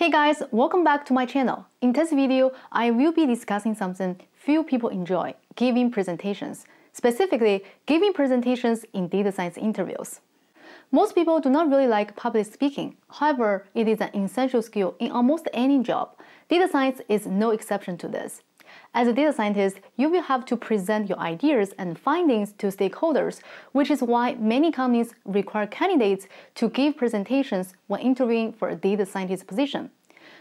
Hey guys, welcome back to my channel. In this video, I will be discussing something few people enjoy, giving presentations. Specifically, giving presentations in data science interviews. Most people do not really like public speaking. However, it is an essential skill in almost any job. Data science is no exception to this. As a data scientist, you will have to present your ideas and findings to stakeholders, which is why many companies require candidates to give presentations when interviewing for a data scientist position.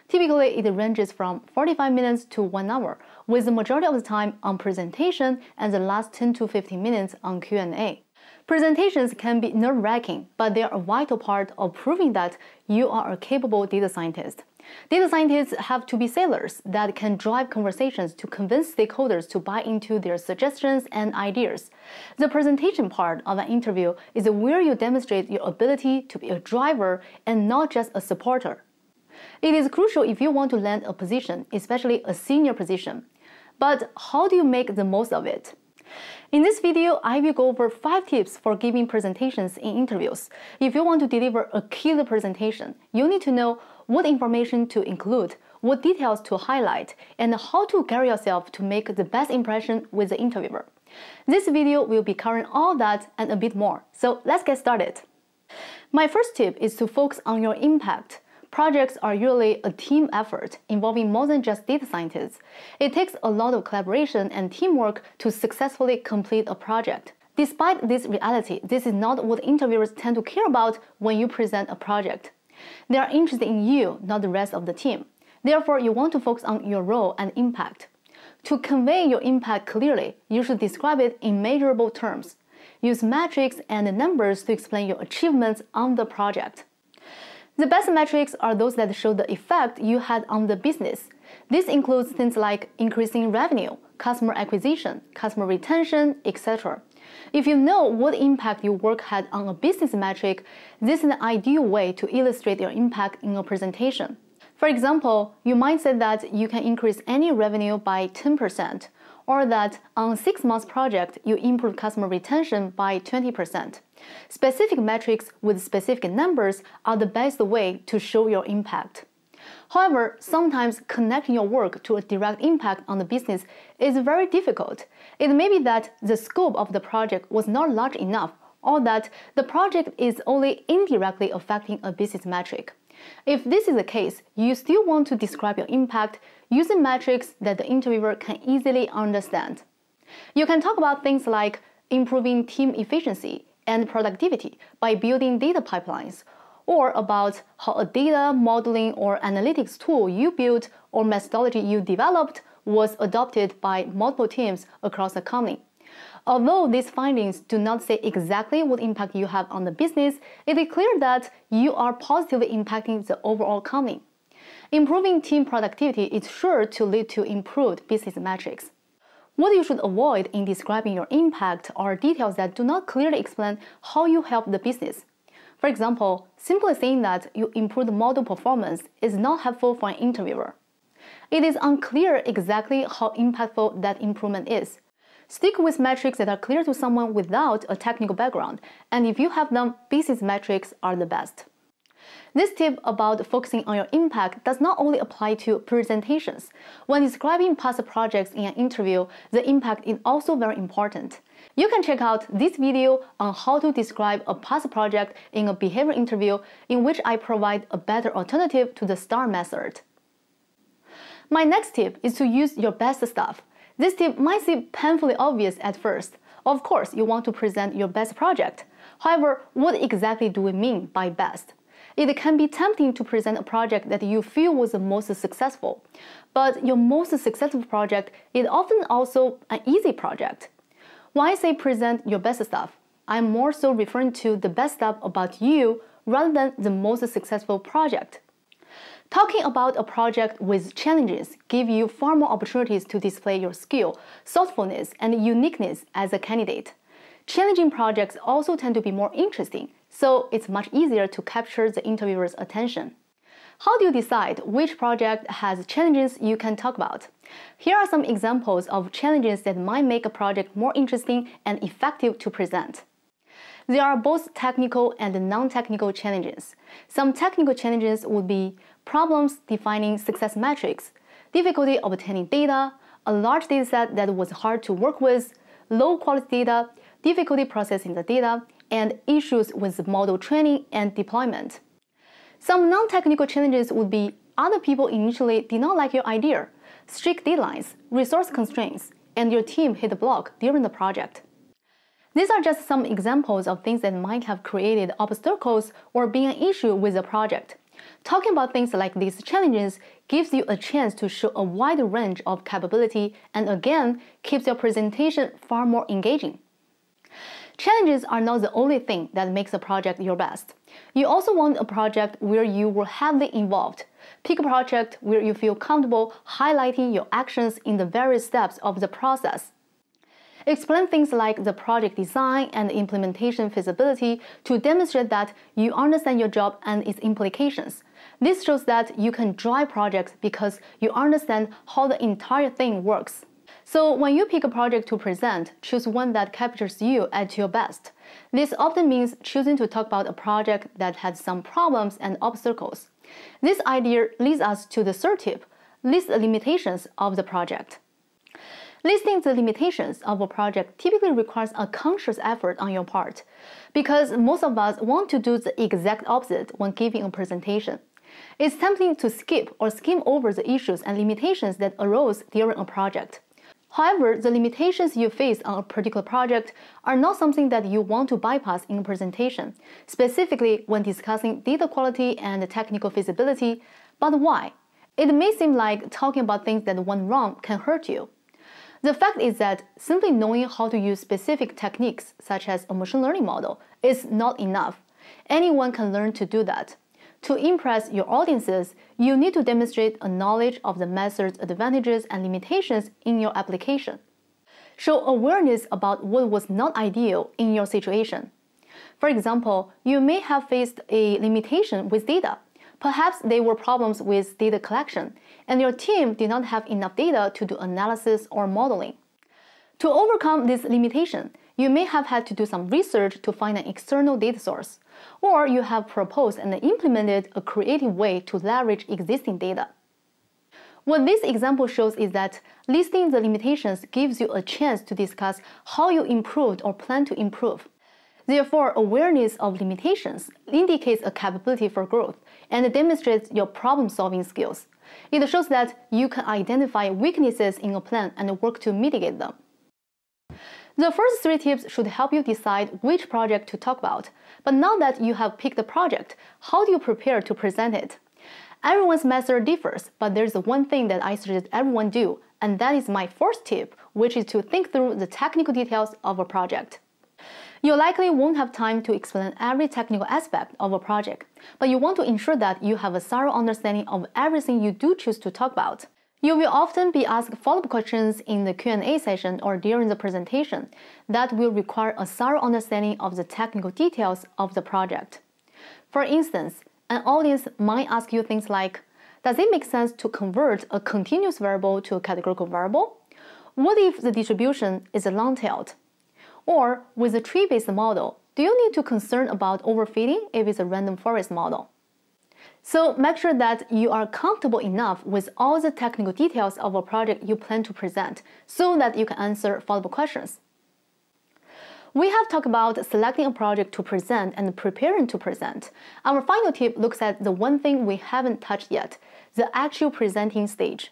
Typically, it ranges from 45 minutes to 1 hour, with the majority of the time on presentation and the last 10 to 15 minutes on Q&A. Presentations can be nerve-wracking, but they are a vital part of proving that you are a capable data scientist. Data scientists have to be sailors that can drive conversations to convince stakeholders to buy into their suggestions and ideas. The presentation part of an interview is where you demonstrate your ability to be a driver and not just a supporter. It is crucial if you want to land a position, especially a senior position. But how do you make the most of it? In this video, I will go over 5 tips for giving presentations in interviews. If you want to deliver a killer presentation, you need to know what information to include, what details to highlight, and how to carry yourself to make the best impression with the interviewer. This video will be covering all that and a bit more, so let's get started. My first tip is to focus on your impact. Projects are usually a team effort involving more than just data scientists. It takes a lot of collaboration and teamwork to successfully complete a project. Despite this reality, this is not what interviewers tend to care about when you present a project. They are interested in you, not the rest of the team. Therefore, you want to focus on your role and impact. To convey your impact clearly, you should describe it in measurable terms. Use metrics and numbers to explain your achievements on the project. The best metrics are those that show the effect you had on the business. This includes things like increasing revenue, customer acquisition, customer retention, etc. If you know what impact your work had on a business metric, this is an ideal way to illustrate your impact in a presentation. For example, you might say that you can increase any revenue by 10%, or that on a six month project, you improve customer retention by 20%. Specific metrics with specific numbers are the best way to show your impact. However, sometimes connecting your work to a direct impact on the business is very difficult. It may be that the scope of the project was not large enough or that the project is only indirectly affecting a business metric. If this is the case, you still want to describe your impact using metrics that the interviewer can easily understand. You can talk about things like improving team efficiency and productivity by building data pipelines, or about how a data modeling or analytics tool you built or methodology you developed was adopted by multiple teams across the company. Although these findings do not say exactly what impact you have on the business, it is clear that you are positively impacting the overall company. Improving team productivity is sure to lead to improved business metrics. What you should avoid in describing your impact are details that do not clearly explain how you help the business. For example, simply saying that you improved model performance is not helpful for an interviewer. It is unclear exactly how impactful that improvement is. Stick with metrics that are clear to someone without a technical background, and if you have them, business metrics are the best. This tip about focusing on your impact does not only apply to presentations. When describing past projects in an interview, the impact is also very important. You can check out this video on how to describe a past project in a behavior interview in which I provide a better alternative to the STAR method. My next tip is to use your best stuff. This tip might seem painfully obvious at first. Of course, you want to present your best project. However, what exactly do we mean by best? It can be tempting to present a project that you feel was the most successful. But your most successful project is often also an easy project. When I say present your best stuff, I'm more so referring to the best stuff about you rather than the most successful project. Talking about a project with challenges give you far more opportunities to display your skill, thoughtfulness, and uniqueness as a candidate. Challenging projects also tend to be more interesting, so it's much easier to capture the interviewer's attention. How do you decide which project has challenges you can talk about? Here are some examples of challenges that might make a project more interesting and effective to present. There are both technical and non-technical challenges. Some technical challenges would be problems defining success metrics, difficulty obtaining data, a large dataset that was hard to work with, low quality data, difficulty processing the data, and issues with model training and deployment. Some non-technical challenges would be other people initially did not like your idea, strict deadlines, resource constraints, and your team hit a block during the project. These are just some examples of things that might have created obstacles or been an issue with the project. Talking about things like these challenges gives you a chance to show a wide range of capability and again keeps your presentation far more engaging. Challenges are not the only thing that makes a project your best. You also want a project where you were heavily involved. Pick a project where you feel comfortable highlighting your actions in the various steps of the process. Explain things like the project design and implementation feasibility to demonstrate that you understand your job and its implications. This shows that you can drive projects because you understand how the entire thing works. So when you pick a project to present, choose one that captures you at your best. This often means choosing to talk about a project that has some problems and obstacles. This idea leads us to the third tip, list the limitations of the project. Listing the limitations of a project typically requires a conscious effort on your part, because most of us want to do the exact opposite when giving a presentation. It's tempting to skip or skim over the issues and limitations that arose during a project. However, the limitations you face on a particular project are not something that you want to bypass in a presentation, specifically when discussing data quality and technical feasibility. But why? It may seem like talking about things that went wrong can hurt you. The fact is that simply knowing how to use specific techniques, such as a machine learning model, is not enough. Anyone can learn to do that. To impress your audiences, you need to demonstrate a knowledge of the method's advantages and limitations in your application. Show awareness about what was not ideal in your situation. For example, you may have faced a limitation with data. Perhaps there were problems with data collection, and your team did not have enough data to do analysis or modeling. To overcome this limitation, you may have had to do some research to find an external data source, or you have proposed and implemented a creative way to leverage existing data. What this example shows is that listing the limitations gives you a chance to discuss how you improved or plan to improve. Therefore, awareness of limitations indicates a capability for growth and demonstrates your problem solving skills. It shows that you can identify weaknesses in a plan and work to mitigate them. The first three tips should help you decide which project to talk about. But now that you have picked the project, how do you prepare to present it? Everyone's method differs, but there's one thing that I suggest everyone do, and that is my first tip, which is to think through the technical details of a project. You likely won't have time to explain every technical aspect of a project, but you want to ensure that you have a thorough understanding of everything you do choose to talk about. You will often be asked follow-up questions in the Q&A session or during the presentation that will require a thorough understanding of the technical details of the project. For instance, an audience might ask you things like, does it make sense to convert a continuous variable to a categorical variable? What if the distribution is long-tailed? Or with a tree-based model, do you need to concern about overfitting if it's a random forest model? So make sure that you are comfortable enough with all the technical details of a project you plan to present so that you can answer follow-up questions. We have talked about selecting a project to present and preparing to present. Our final tip looks at the one thing we haven't touched yet, the actual presenting stage.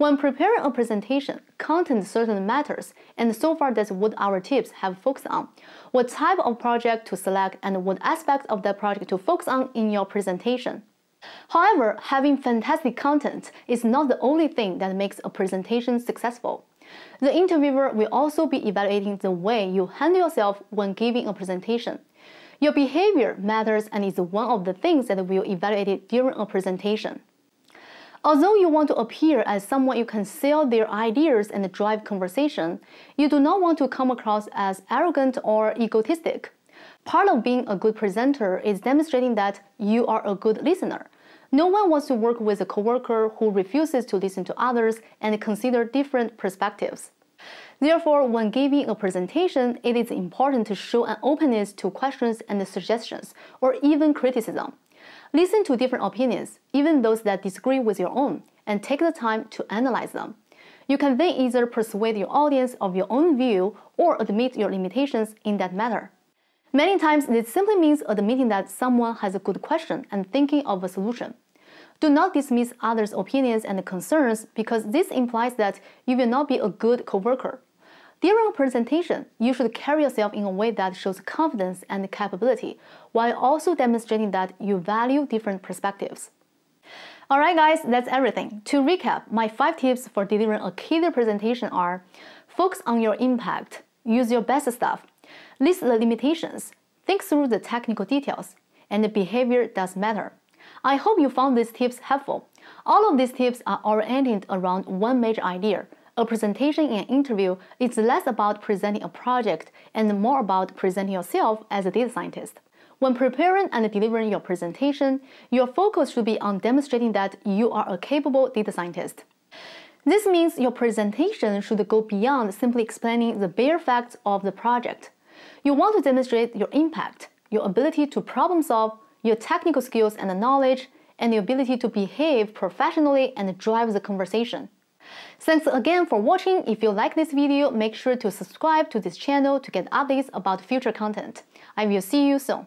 When preparing a presentation, content certainly matters, and so far that's what our tips have focused on. What type of project to select and what aspects of that project to focus on in your presentation. However, having fantastic content is not the only thing that makes a presentation successful. The interviewer will also be evaluating the way you handle yourself when giving a presentation. Your behavior matters and is one of the things that will be evaluated during a presentation. Although you want to appear as someone you can sell their ideas and drive conversation, you do not want to come across as arrogant or egotistic. Part of being a good presenter is demonstrating that you are a good listener. No one wants to work with a coworker who refuses to listen to others and consider different perspectives. Therefore, when giving a presentation, it is important to show an openness to questions and suggestions, or even criticism. Listen to different opinions, even those that disagree with your own, and take the time to analyze them. You can then either persuade your audience of your own view or admit your limitations in that matter. Many times, this simply means admitting that someone has a good question and thinking of a solution. Do not dismiss others' opinions and concerns because this implies that you will not be a good coworker. During a presentation, you should carry yourself in a way that shows confidence and capability, while also demonstrating that you value different perspectives. Alright guys, that's everything. To recap, my 5 tips for delivering a killer presentation are Focus on your impact, use your best stuff, list the limitations, think through the technical details, and the behavior does matter. I hope you found these tips helpful. All of these tips are oriented around one major idea. A presentation in an interview is less about presenting a project and more about presenting yourself as a data scientist. When preparing and delivering your presentation, your focus should be on demonstrating that you are a capable data scientist. This means your presentation should go beyond simply explaining the bare facts of the project. You want to demonstrate your impact, your ability to problem solve, your technical skills and knowledge, and your ability to behave professionally and drive the conversation. Thanks again for watching. If you like this video, make sure to subscribe to this channel to get updates about future content. I will see you soon.